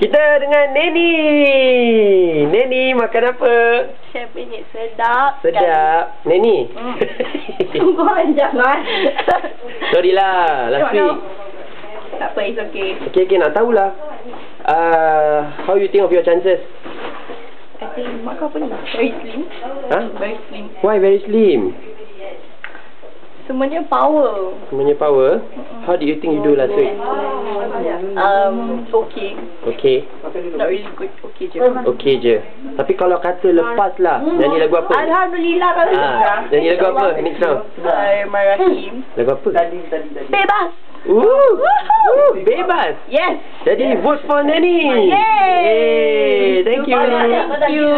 Kita dengan Neni. Neni makan apa? Chef ini sedap. Sedap. Neni. Hmm. Tunggu jangan. Sorry lah. Last week. Tak apa, it's okay. Okay, okay. Nak tahulah. Uh, how you think of your chances? I think mak kau apa ni? Very slim. Huh? Very slim. Why very slim? Semuanya power. Semuanya power. How did you think you do last week? Um, okay. Okay. Not really good. Okay je. Okay je. Tapi kalau kata lepas lah, nyanyi lagu apa? Alhamdulillah kalau Ah, nyanyi lagu apa? Next round. By Mariah Kim. Lagu apa? Bebas. Ooh, bebas. Yes. Jadi vote for Neni. Yay. Yay. Thank you. Thank you.